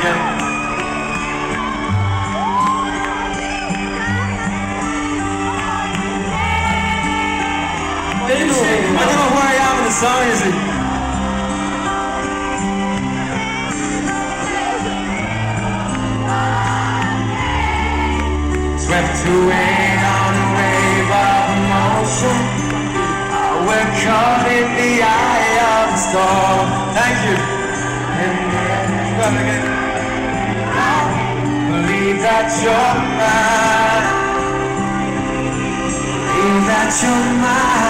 again. I don't know where I am in the song, is it? Swept away on a wave of emotion. We're caught in the eye of the storm. Thank you. And then, go again. Believe that you're mine. Believe that you're mine.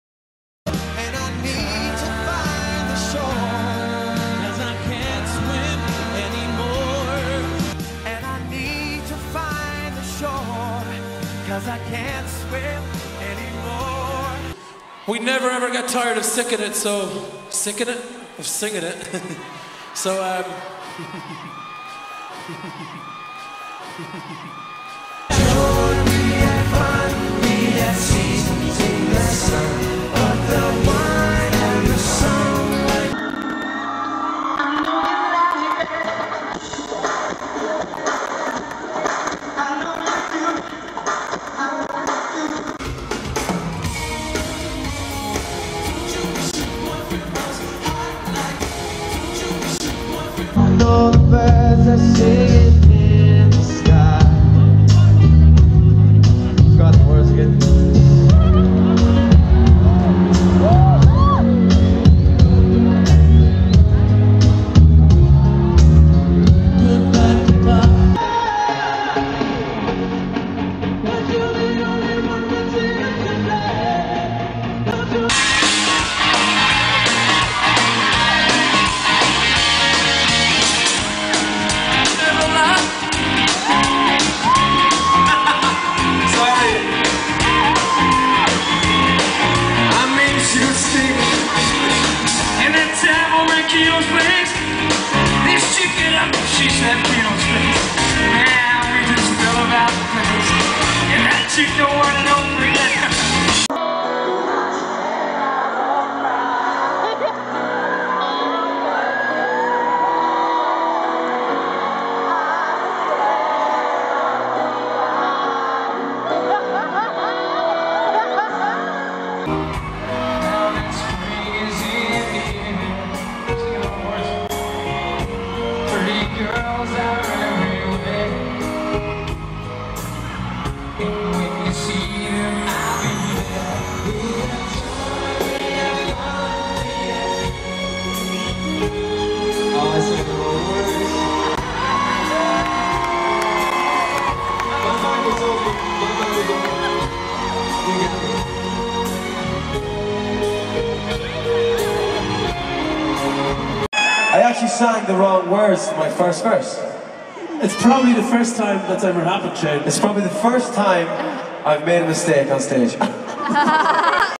can't swim anymore. We never ever got tired of singing it, so singing it, of singing it. so um, All the birds are get up, she said Kio's place. Man, we just fell about place. And that chick don't want no girls are sang the wrong words in my first verse. It's probably the first time that's ever happened, Shane. It's probably the first time I've made a mistake on stage.